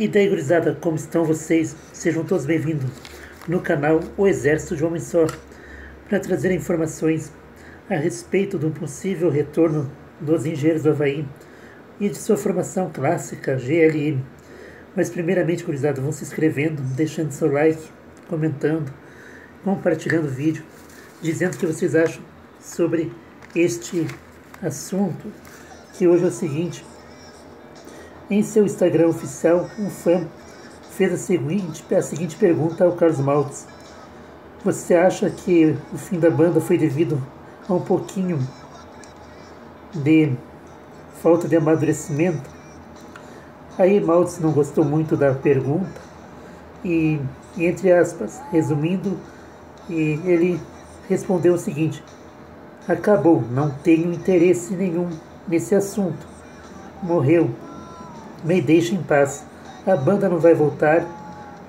E daí, gurizada, como estão vocês? Sejam todos bem-vindos no canal O Exército de Homem Só para trazer informações a respeito do possível retorno dos engenheiros do Havaí e de sua formação clássica GLM. Mas, primeiramente, gurizada, vão se inscrevendo, deixando seu like, comentando, compartilhando o vídeo, dizendo o que vocês acham sobre este assunto, que hoje é o seguinte em seu Instagram oficial, um fã fez a seguinte, a seguinte pergunta ao Carlos Maltz. Você acha que o fim da banda foi devido a um pouquinho de falta de amadurecimento? Aí Maltz não gostou muito da pergunta e, entre aspas, resumindo, ele respondeu o seguinte: Acabou, não tenho interesse nenhum nesse assunto. Morreu, me deixe em paz. A banda não vai voltar.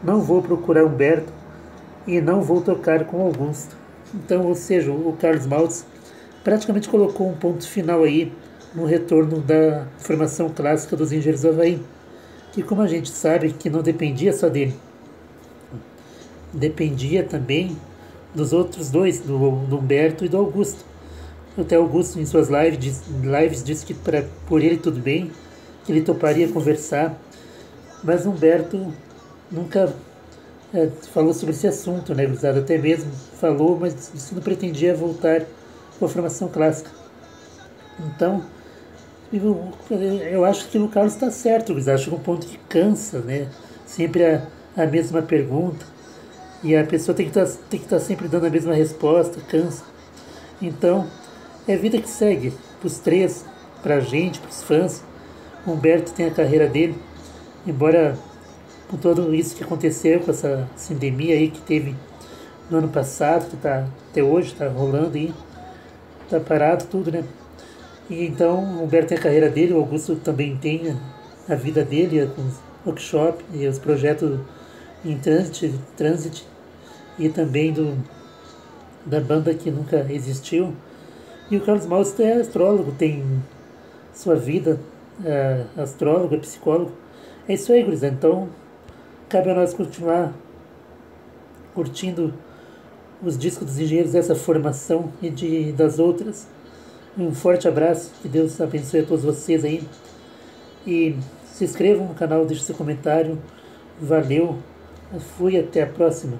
Não vou procurar Humberto e não vou tocar com Augusto. Então, ou seja, o Carlos Maltz praticamente colocou um ponto final aí no retorno da formação clássica dos Engenheiros do Havaí, que como a gente sabe que não dependia só dele, dependia também dos outros dois, do, do Humberto e do Augusto. Até Augusto em suas lives, lives disse que pra, por ele tudo bem, ele toparia conversar, mas Humberto nunca é, falou sobre esse assunto, né, Gustavo? Até mesmo falou, mas que não pretendia voltar com a formação clássica. Então, eu, acho que o Carlos está certo. Acho que é um ponto que cansa, né? Sempre a, a mesma pergunta. E a pessoa tem que tá, estar tá sempre dando a mesma resposta, cansa. Então, é vida que segue, para os três, para a gente, para os fãs. Humberto tem a carreira dele, embora com tudo isso que aconteceu, com essa sindemia aí que teve no ano passado, que está até hoje, está rolando aí, está parado tudo, né? E então o Humberto tem a carreira dele, o Augusto também tem a vida dele, com os workshop e os projetos em trânsito e também do, da banda que nunca existiu. E o Carlos Maus é astrólogo, tem sua vida é, astrólogo, é psicólogo. É isso aí, gurizada. Então, cabe a nós continuar curtindo os discos dos engenheiros dessa formação e de, das outras. Um forte abraço, que Deus abençoe a todos vocês aí. E se inscrevam no canal, deixe seu comentário. Valeu, fui, até a próxima.